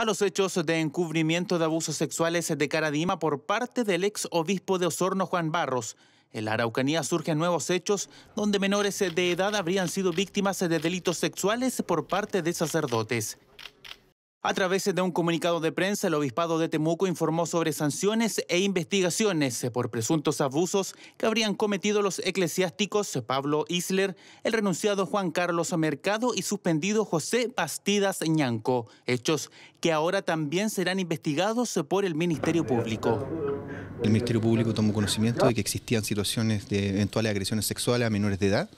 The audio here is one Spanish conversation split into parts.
a los hechos de encubrimiento de abusos sexuales de Caradima por parte del ex obispo de Osorno Juan Barros. En la Araucanía surgen nuevos hechos donde menores de edad habrían sido víctimas de delitos sexuales por parte de sacerdotes. A través de un comunicado de prensa, el Obispado de Temuco informó sobre sanciones e investigaciones por presuntos abusos que habrían cometido los eclesiásticos Pablo Isler, el renunciado Juan Carlos Mercado y suspendido José Bastidas Ñanco, hechos que ahora también serán investigados por el Ministerio Público. El Ministerio Público tomó conocimiento de que existían situaciones de eventuales agresiones sexuales a menores de edad.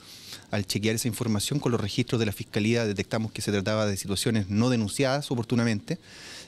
Al chequear esa información con los registros de la Fiscalía detectamos que se trataba de situaciones no denunciadas oportunamente,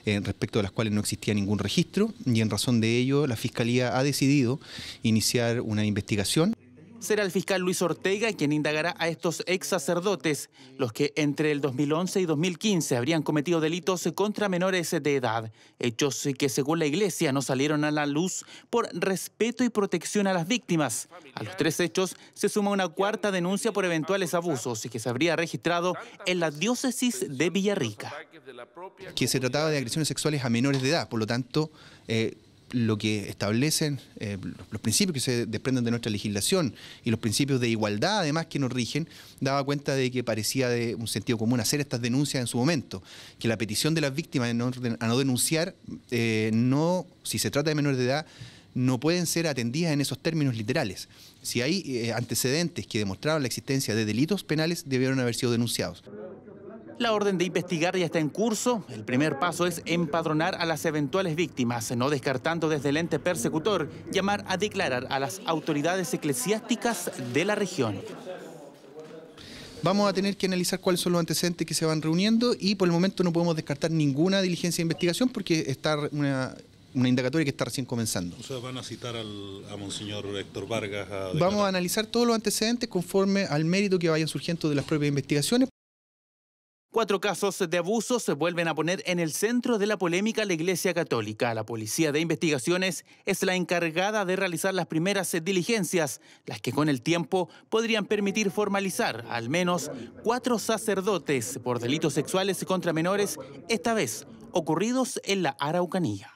eh, respecto de las cuales no existía ningún registro y en razón de ello la Fiscalía ha decidido iniciar una investigación será el fiscal Luis Ortega quien indagará a estos ex sacerdotes, los que entre el 2011 y 2015 habrían cometido delitos contra menores de edad, hechos que según la iglesia no salieron a la luz por respeto y protección a las víctimas. A los tres hechos se suma una cuarta denuncia por eventuales abusos y que se habría registrado en la diócesis de Villarrica. Que se trataba de agresiones sexuales a menores de edad, por lo tanto... Eh, lo que establecen eh, los principios que se desprenden de nuestra legislación y los principios de igualdad además que nos rigen, daba cuenta de que parecía de un sentido común hacer estas denuncias en su momento, que la petición de las víctimas a no denunciar, eh, no, si se trata de menores de edad, no pueden ser atendidas en esos términos literales. Si hay eh, antecedentes que demostraban la existencia de delitos penales, debieron haber sido denunciados. La orden de investigar ya está en curso. El primer paso es empadronar a las eventuales víctimas, no descartando desde el ente persecutor llamar a declarar a las autoridades eclesiásticas de la región. Vamos a tener que analizar cuáles son los antecedentes que se van reuniendo y por el momento no podemos descartar ninguna diligencia de investigación porque está una, indagatoria que está recién comenzando. O sea, van a citar al, a Monseñor Héctor Vargas. Vamos a analizar todos los antecedentes conforme al mérito que vayan surgiendo de las propias investigaciones. Cuatro casos de abuso se vuelven a poner en el centro de la polémica la Iglesia Católica. La Policía de Investigaciones es la encargada de realizar las primeras diligencias, las que con el tiempo podrían permitir formalizar al menos cuatro sacerdotes por delitos sexuales contra menores, esta vez ocurridos en la Araucanía.